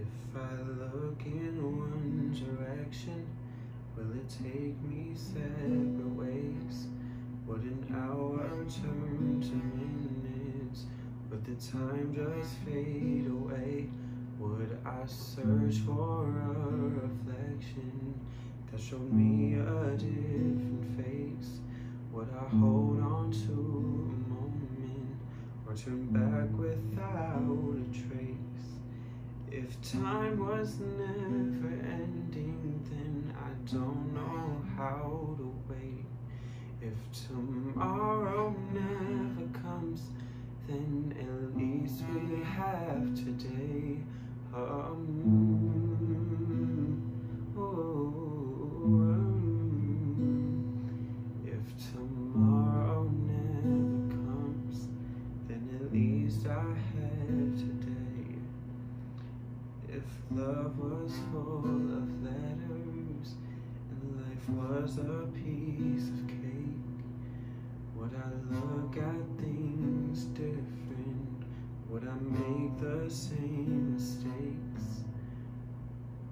If I look in one direction, will it take me separate ways? Would an hour turn to minutes? Would the time just fade away? Would I search for a reflection that showed me a different turn back without a trace? If time was never ending, then I don't know how to wait. If tomorrow never comes, then at least we have today. Um, If love was full of letters and life was a piece of cake, would I look at things different? Would I make the same mistakes?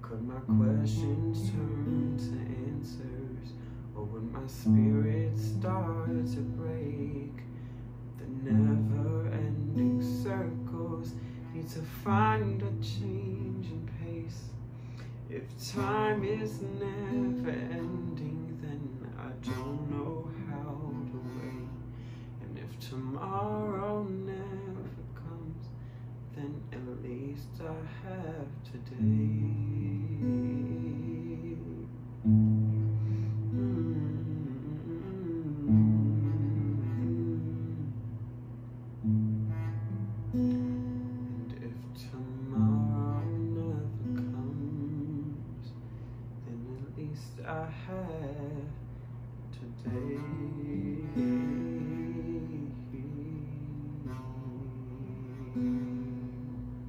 Could my questions turn to answers? Or would my spirit start to break? To find a change in pace. If time is never ending, then I don't know how to wait. And if tomorrow never comes, then at least I have today. today.